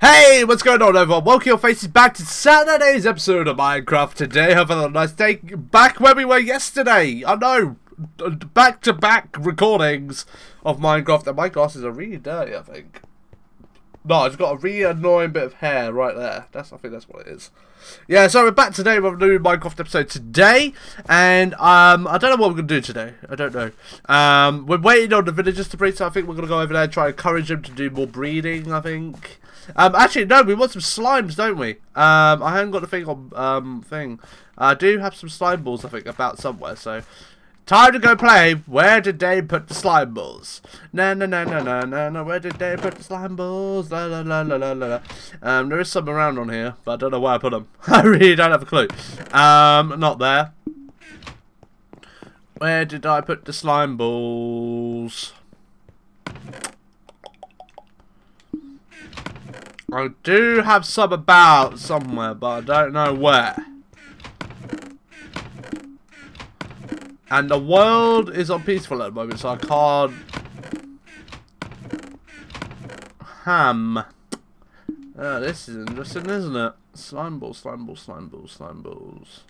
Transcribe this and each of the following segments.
Hey, what's going on everyone? Welcome your faces back to Saturday's episode of Minecraft. Today, have a nice day. Back where we were yesterday. I know. Back-to-back recordings of Minecraft. And my glasses are really dirty, I think. No, it's got a really annoying bit of hair right there. That's I think that's what it is. Yeah, so we're back today with a new Minecraft episode today, and um, I don't know what we're gonna do today. I don't know. Um, we're waiting on the villagers to breed, so I think we're gonna go over there and try and encourage them to do more breeding. I think. Um, actually, no, we want some slimes, don't we? Um, I haven't got the thing on um thing. I do have some slime balls, I think, about somewhere. So Time to go play. Where did they put the slime balls? Na na na na na na na. Where did they put the slime balls? La la la la la la. Um, there is some around on here, but I don't know where I put them. I really don't have a clue. Um, not there. Where did I put the slime balls? I do have some about somewhere, but I don't know where. And the world is unpeaceful at the moment, so I can't... Ham. Oh, this is interesting, isn't it? Slime balls, slime balls, slime balls, slime balls.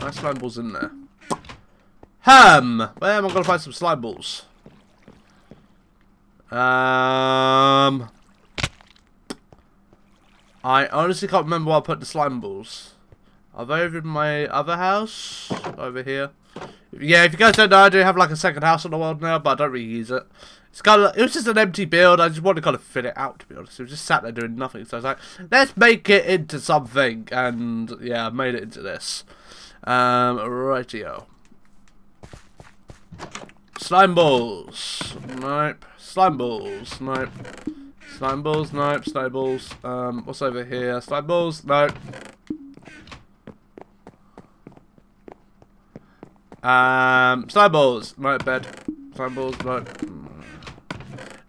Nice slime balls in there. Ham! Where am I going to find some slime balls? Um... I honestly can't remember where I put the slime balls. Are they over in my other house? Over here. Yeah, if you guys don't know, I do have like a second house in the world now, but I don't really use it. It's kind of, it was just an empty build. I just wanted to kind of fit it out, to be honest. It was just sat there doing nothing. So I was like, let's make it into something. And yeah, I made it into this. Um, rightio. Slime balls. Nope. Slime balls. Nope. Slime balls. Nope. Slime balls. Um, what's over here? Slime balls. Nope. Um, slime balls. Right, bed. Slime balls, right.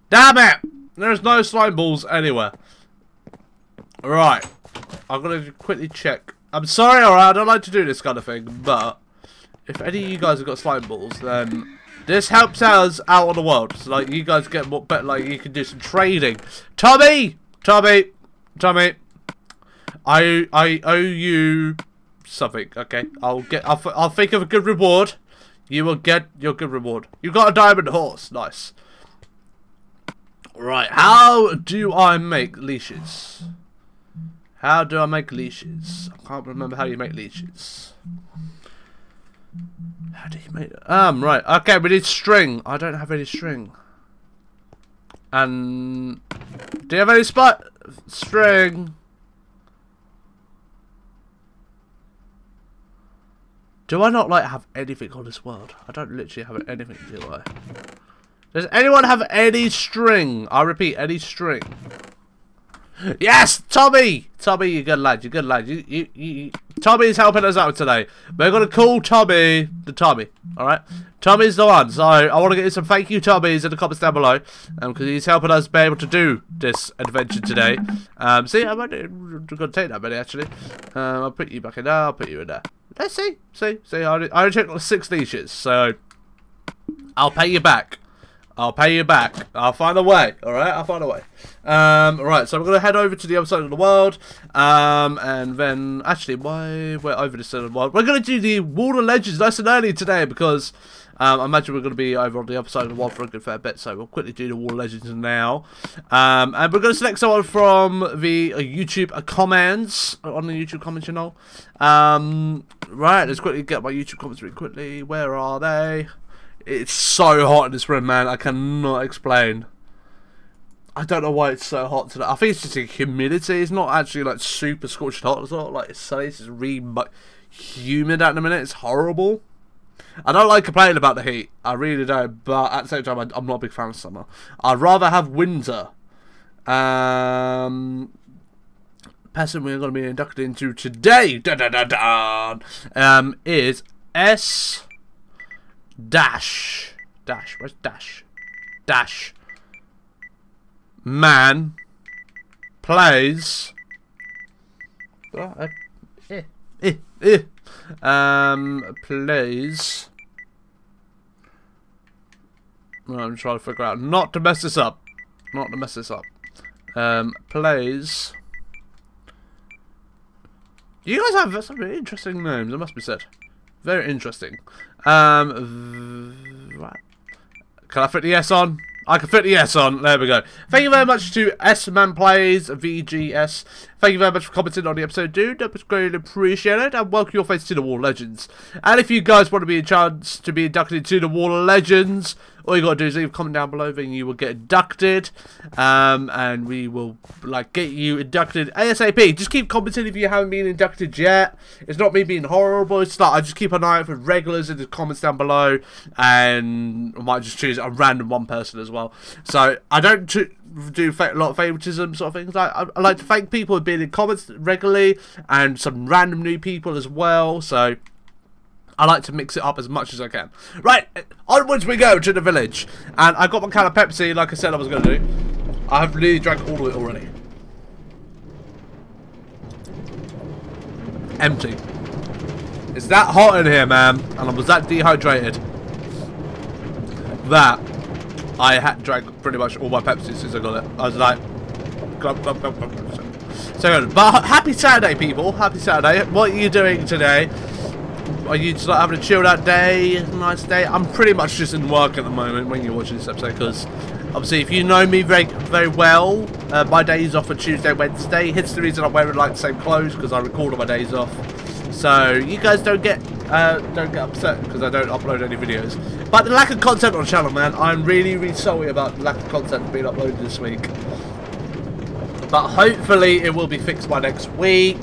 Damn it! There's no slime balls anywhere. Right. I'm gonna quickly check. I'm sorry, alright, I don't like to do this kind of thing, but if any of you guys have got slime balls, then this helps us out on the world. So, like, you guys get more better, like, you can do some trading. Tommy! Tommy! Tommy! I, I owe you something. Okay, I'll get. I'll, I'll think of a good reward. You will get your good reward. You got a diamond horse. Nice. Right. How do I make leashes? How do I make leashes? I can't remember how you make leashes. How do you make? Um, right. Okay, we need string. I don't have any string. And do you have any spot string? Do I not like have anything on this world? I don't literally have anything, do I? Does anyone have any string? I repeat, any string. Yes, Tommy! Tommy, you're good lad, you're good lad. You, you, you, Tommy's helping us out today. We're going to call Tommy the Tommy, alright? Tommy's the one, so I want to get you some thank you Tommies in the comments down below. Because um, he's helping us be able to do this adventure today. Um, see, I'm going to take that many actually. Um, I'll put you back in there, I'll put you in there. Let's see, see, see. I only, I only took six leashes, so I'll pay you back. I'll pay you back. I'll find a way. All right, I'll find a way. Um, right, so we're gonna head over to the other side of the world, um, and then actually, why we're over this side of the world, we're gonna do the Wall of Legends nice and early today because um, I imagine we're going to be over on the other side of the world for a good fair bit, so we'll quickly do the Wall of Legends now. Um, and we're going to select someone from the uh, YouTube comments, on the YouTube comment channel. Um, right, let's quickly get my YouTube comments really quickly. Where are they? It's so hot in this room, man. I cannot explain. I don't know why it's so hot today. I think it's just the humidity. It's not actually like super scorching hot. It's not like it's sunny. It's just really humid at the minute. It's horrible. I don't like complaining about the heat. I really don't. But at the same time, I, am not a big fan of summer. I'd rather have winter. Um, person we're going to be inducted into today da, da, da, da, um, is S dash. Dash. Where's dash? Dash. Man plays. Uh, eh, eh, eh, um plays. I'm trying to figure out. Not to mess this up. Not to mess this up. Um, plays. You guys have some interesting names, it must be said. Very interesting. Um. Can I fit the S on? I can fit the S on. There we go. Thank you very much to S-Man Plays, VGS. Thank you very much for commenting on the episode, dude. That was greatly appreciated. And welcome your face to the Wall of Legends. And if you guys want to be a chance to be inducted into the Wall of Legends, all you gotta do is leave a comment down below, then you will get inducted. Um, and we will like get you inducted ASAP. Just keep commenting if you haven't been inducted yet. It's not me being horrible. It's like I just keep an eye out for regulars in the comments down below, and I might just choose a random one person as well. So I don't do a lot of favoritism sort of things. I, I, I like to thank people who've been in comments regularly and some random new people as well. So I like to mix it up as much as I can. Right, onwards we go to the village. And I got my can of Pepsi like I said I was going to do. I have really drank all of it already. Empty. It's that hot in here, man. And I was that dehydrated. That I had drank pretty much all my Pepsi since I got it. I was like, glub, glub, glub, glub. So, but happy Saturday, people. Happy Saturday. What are you doing today? Are you just like having a chilled out day, nice day? I'm pretty much just in work at the moment when you're watching this episode because obviously if you know me very very well, uh, my days off are Tuesday, Wednesday. Hence the reason I'm wearing like the same clothes because I record on my days off. So you guys don't get uh, don't get upset because I don't upload any videos. But the lack of content on the channel, man, I'm really really sorry about the lack of content being uploaded this week. But hopefully it will be fixed by next week.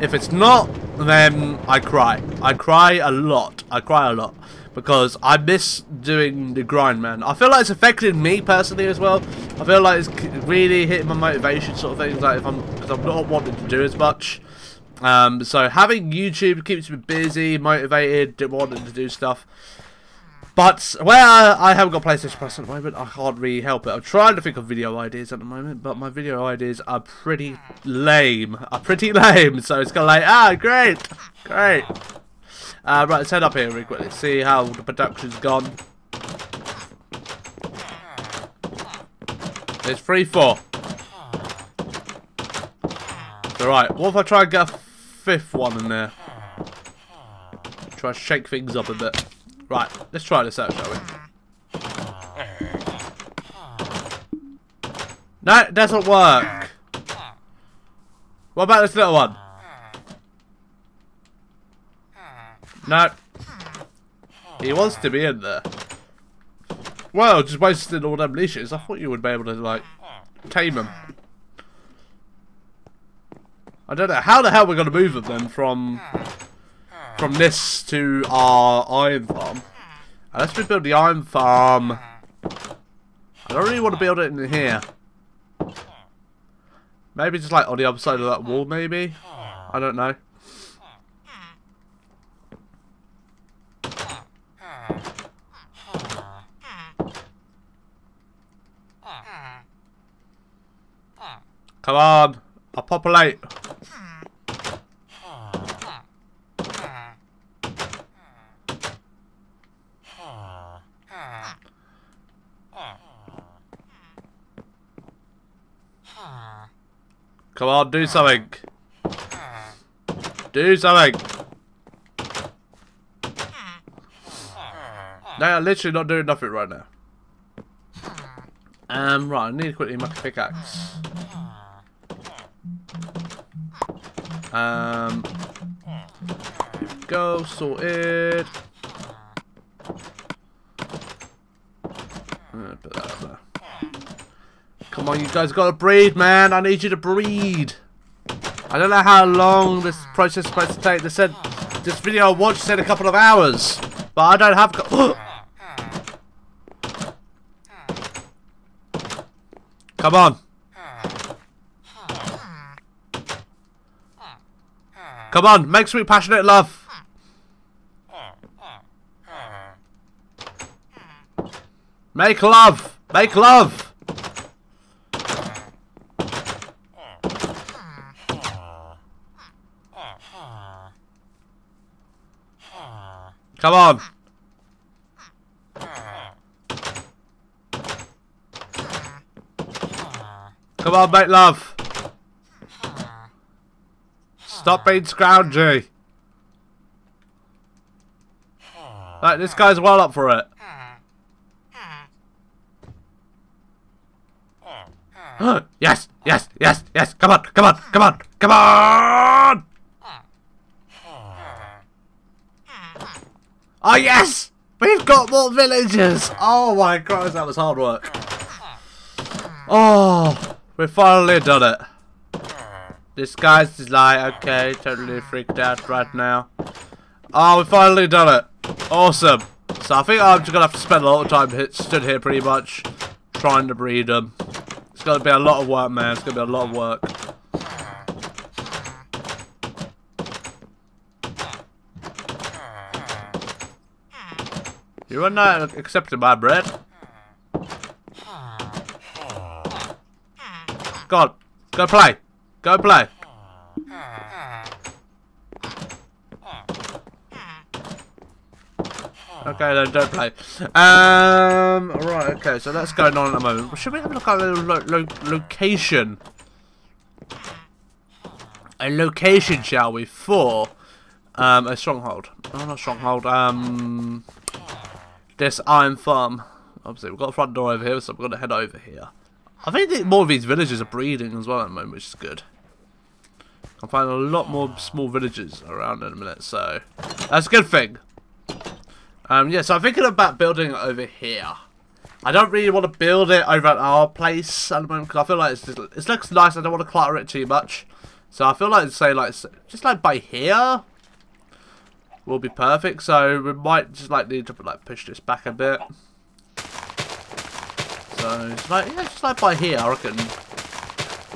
If it's not, then I cry. I cry a lot. I cry a lot. Because I miss doing the grind, man. I feel like it's affected me personally as well. I feel like it's really hitting my motivation sort of things. Like if I'm, because I'm not wanting to do as much. Um, so having YouTube keeps me busy, motivated, wanting to do stuff. But where I haven't got PlayStation Plus at the moment, I can't really help it. I'm trying to think of video ideas at the moment, but my video ideas are pretty lame. Are pretty lame, so it's kind of like, ah, great, great. Uh, right, let's head up here really quickly, see how the production's gone. It's 3-4. Alright, what if I try and get a fifth one in there? Try to shake things up a bit. Right, let's try this out, shall we? No, it doesn't work. What about this little one? No. He wants to be in there. Well, just wasting all them leashes. I thought you would be able to, like, tame him. I don't know. How the hell we're going to move them then from from this to our iron farm. Let's just build the iron farm. I don't really want to build it in here. Maybe just like on the other side of that wall, maybe? I don't know. Come on, I'll populate. Come on, do something. Do something. No, I'm literally not doing nothing right now. Um, right, I need to quickly make a pickaxe. Um, go, sorted. Put that up there. Come on, you guys gotta breed, man. I need you to breed. I don't know how long this process is supposed to take. They said this video I watched said a couple of hours, but I don't have. Come on. Come on, make sweet passionate love. Make love. Make love. Come on. Come on, mate, love. Stop being scroungy. Right, this guy's well up for it. yes, yes, yes, yes. Come on, come on, come on, come on. Oh, yes! We've got more villagers! Oh my god, that was hard work. Oh, we finally done it. This guy's just like, okay, totally freaked out right now. Oh, we finally done it. Awesome. So I think I'm just going to have to spend a lot of time hit, stood here pretty much trying to breed them. It's going to be a lot of work, man. It's going to be a lot of work. You are not accepting my bread. Go on. Go play. Go play. Okay, then don't play. Um, right, okay, so that's going on at the moment. Should we have a look at a lo lo location? A location, shall we, for um, a stronghold. Oh, not stronghold, um, this iron farm. Obviously, we've got a front door over here, so we're going to head over here. I think more of these villages are breeding as well at the moment, which is good. I'll find a lot more small villages around in a minute, so that's a good thing. Um, yeah, so I'm thinking about building it over here. I don't really want to build it over at our place at the moment because I feel like it's just, it looks nice. I don't want to clutter it too much. So I feel like, say, like, just like by here will be perfect. So we might just like need to like push this back a bit. So it's like, yeah, just like by here, I reckon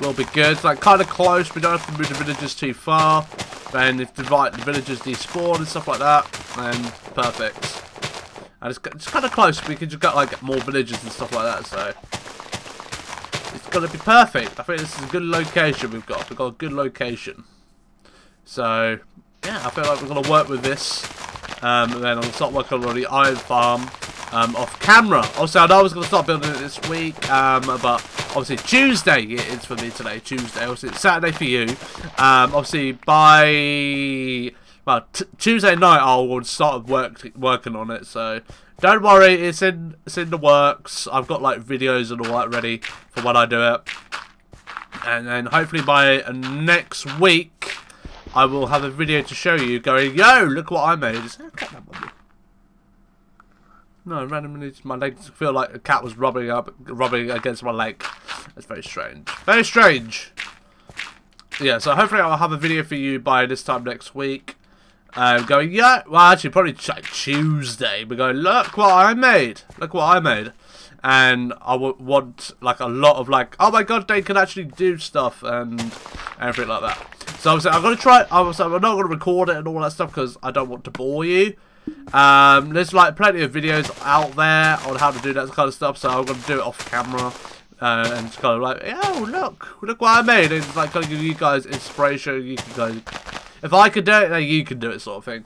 will be good. It's like kind of close. We don't have to move the villagers too far. Then if the right the villagers despawn and stuff like that, then perfect. And it's, it's kind of close. We can just get like more villages and stuff like that. So it's to be perfect. I think this is a good location we've got. We've got a good location. So yeah, I feel like we're going to work with this. Um, and then I'll start working on the iron farm um, off camera. Also, I know I was going to start building it this week, um, but obviously Tuesday it is for me today. Tuesday, obviously it's Saturday for you. Um, obviously by well Tuesday night I'll start work working on it. So don't worry, it's in it's in the works. I've got like videos and all that ready for when I do it. And then hopefully by next week I will have a video to show you going, yo, look what I made. No, randomly my legs feel like a cat was rubbing up, rubbing against my leg. That's very strange. Very strange. Yeah, so hopefully I'll have a video for you by this time next week. Um, going, yeah, well actually probably Tuesday. We're going, look what I made. Look what I made. And I want like a lot of like, oh my god, they can actually do stuff and everything like that. So I'm I'm gonna try. I'm, I'm not gonna record it and all that stuff because I don't want to bore you. Um, there's like plenty of videos out there on how to do that kind of stuff, so I'm to do it off camera. Uh, and it's kind of like, oh look, look what I made. It's like kind of give you guys inspiration. You can go, if I could do it, then you can do it, sort of thing.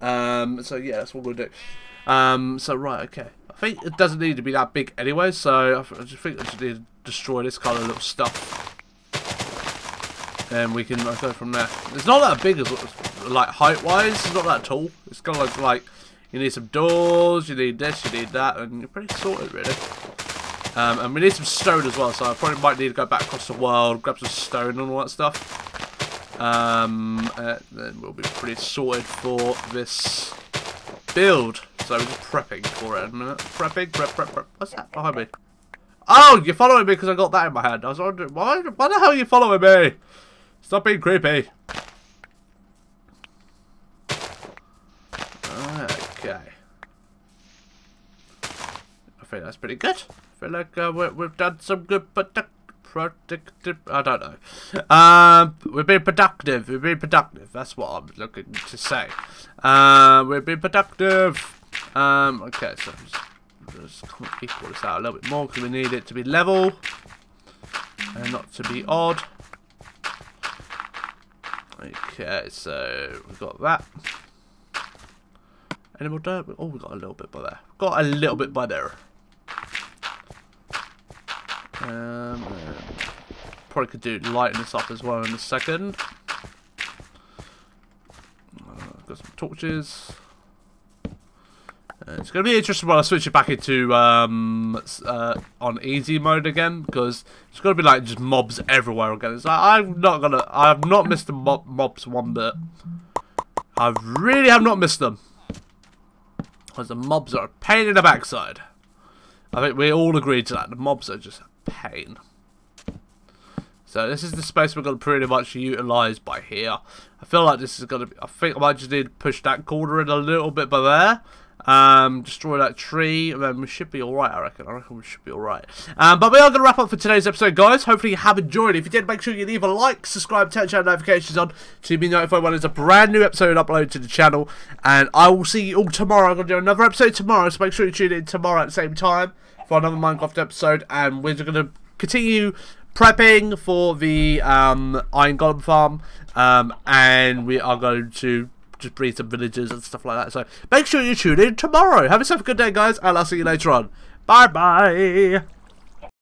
Um, so yeah, that's what we'll do. Um, so right, okay. I think it doesn't need to be that big anyway, so I just think I just need to destroy this kind of little stuff. And we can go from there. It's not that big as like height wise, it's not that tall. It's kind of like, like you need some doors, you need this, you need that, and you're pretty sorted really. Um, and we need some stone as well, so I probably might need to go back across the world, grab some stone and all that stuff. Um, uh, then we'll be pretty sorted for this build. So we're just prepping for it. Prepping, prep, prep, prep. What's that behind me? Oh, you're following me because I got that in my hand. I was wondering, why, why the hell are you following me? Stop being creepy. Okay. I think that's pretty good. I feel like uh, we have done some good productive. I don't know. Um, we've been productive. We've been productive. That's what I'm looking to say. Uh, we've been productive. Um, okay, so just, just equal this out a little bit more because we need it to be level and not to be odd. Okay, so we've got that. Any more dirt? Oh, we got a little bit by there. Got a little bit by there. Um, probably could do lighten this up as well in a second. Uh, got some torches. It's going to be interesting when I switch it back into um, uh, on easy mode again because it's going to be like just mobs everywhere again. It's like I'm not gonna, I have not missed the mob, mobs one bit. I really have not missed them because the mobs are a pain in the backside. I think we all agreed to that. The mobs are just a pain. So this is the space we're going to pretty much utilise by here. I feel like this is going to be... I think I might just need to push that corner in a little bit by there. Um, destroy that tree, and then we should be alright, I reckon. I reckon we should be alright. Um, but we are going to wrap up for today's episode, guys. Hopefully you have enjoyed. If you did, make sure you leave a like, subscribe, turn channel notifications on to be notified when there's a brand new episode uploaded to the channel. And I will see you all tomorrow. I'm going to do another episode tomorrow, so make sure you tune in tomorrow at the same time for another Minecraft episode. And we're going to continue prepping for the um, Iron Golem farm. Um, and we are going to just breed some villagers and stuff like that. So make sure you tune in tomorrow. Have yourself a good day, guys, and I'll see you later on. Bye bye.